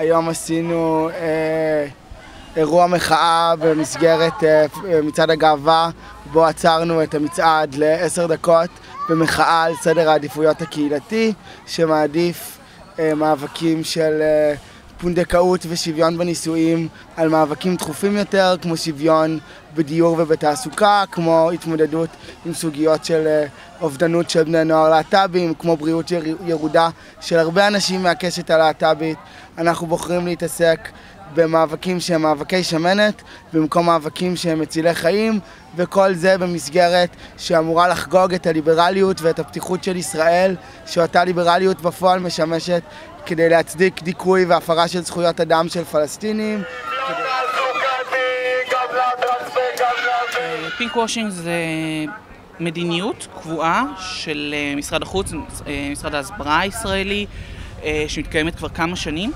היום עשינו אה, אירוע מחאה במסגרת אה, מצעד הגאווה, בו עצרנו את המצעד לעשר דקות במחאה על סדר העדיפויות הקהילתי, שמעדיף אה, מאבקים של אה, פונדקאות ושוויון בנישואים על מאבקים דחופים יותר, כמו שוויון בדיור ובתעסוקה, כמו התמודדות עם סוגיות של אה, אובדנות של בני נוער להט"בים, כמו בריאות ירודה של הרבה אנשים מהקשת הלהט"בית. אנחנו בוחרים להתעסק במאבקים שהם מאבקי שמנת במקום מאבקים שהם מצילי חיים וכל זה במסגרת שאמורה לחגוג את הליברליות ואת הפתיחות של ישראל שאותה ליברליות בפועל משמשת כדי להצדיק דיכוי והפרה של זכויות אדם של פלסטינים פינק וושינג זה מדיניות קבועה של אה, משרד החוץ, אה, משרד ההסברה הישראלי אה, שמתקיימת כבר כמה שנים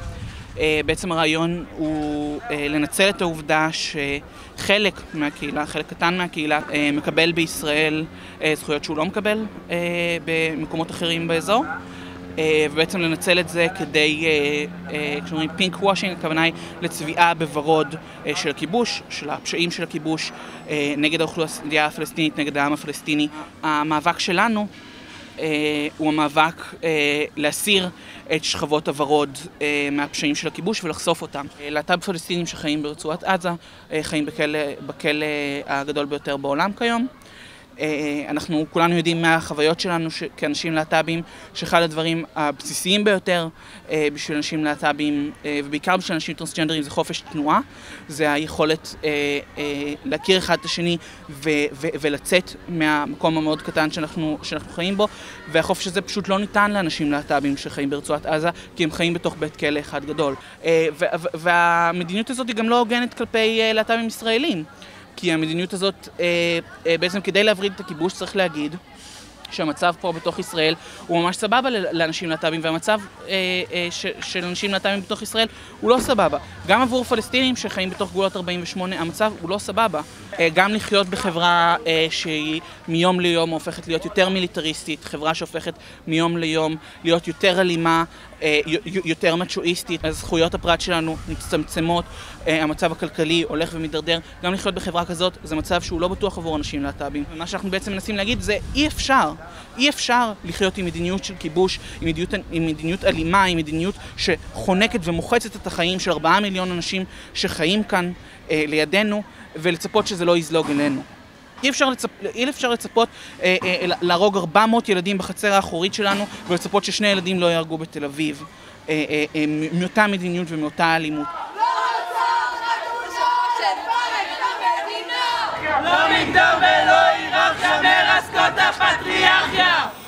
בעצם הרעיון הוא לנצל את העובדה שחלק מהקהילה, חלק קטן מהקהילה, מקבל בישראל זכויות שהוא לא מקבל במקומות אחרים באזור. ובעצם לנצל את זה כדי, כשאומרים פינק וושינג, הכוונה היא לצביעה בוורוד של הכיבוש, של הפשעים של הכיבוש נגד האוכלוסייה הפלסטינית, נגד העם הפלסטיני. המאבק שלנו אה, הוא המאבק אה, להסיר את שכבות הוורוד אה, מהפשעים של הכיבוש ולחשוף אותם. להט"ב פלסטינים שחיים ברצועת עזה חיים בכלא, בכלא הגדול ביותר בעולם כיום. אה, אנחנו כולנו יודעים מהחוויות שלנו כאנשים להט"בים, שאחד הדברים הבסיסיים ביותר אה, בשביל אנשים להט"בים, אה, ובעיקר בשביל אנשים טרנסג'נדרים, זה חופש תנועה, זה היכולת להכיר אחד את השני ולצאת מהמקום המאוד קטן שאנחנו, שאנחנו חיים בו, והחופש הזה פשוט לא ניתן לאנשים להט"בים שחיים ברצועת עזה, כי הם חיים בתוך בית כלא אחד גדול. והמדיניות הזאת היא גם לא הוגנת כלפי להט"בים ישראלים. כי המדיניות הזאת, אה, אה, בעצם כדי להבריד את הכיבוש צריך להגיד שהמצב פה בתוך ישראל הוא ממש סבבה לאנשים להט"בים, והמצב אה, אה, ש, של אנשים להט"בים בתוך ישראל הוא לא סבבה. גם עבור פלסטינים שחיים בתוך גבולות 48, המצב הוא לא סבבה. אה, גם לחיות בחברה אה, שהיא מיום ליום הופכת להיות יותר מיליטריסטית, חברה שהופכת מיום ליום להיות יותר אלימה, אה, יותר מצ'ואיסטית, זכויות הפרט שלנו מצטמצמות, אה, המצב הכלכלי הולך ומידרדר. גם לחיות בחברה כזאת זה מצב שהוא לא בטוח עבור אנשים להט"בים. מה שאנחנו בעצם מנסים להגיד זה אי אפשר, אי אפשר לחיות עם מדיניות של כיבוש, עם מדיניות, עם מדיניות אלימה, עם מדיניות שחונקת ומוחצת את החיים של ארבעה מיליון אנשים שחיים כאן אה, לידינו, ולצפות שזה לא יזלוג אלינו. אי אפשר, לצפ... אי אפשר לצפות אה, אה, להרוג 400 ילדים בחצר האחורית שלנו ולצפות ששני ילדים לא יהרגו בתל אביב אה, אה, אה, מאותה מדיניות ומאותה אלימות. לא מגדר ולא היררכיה מרסקות patriarcat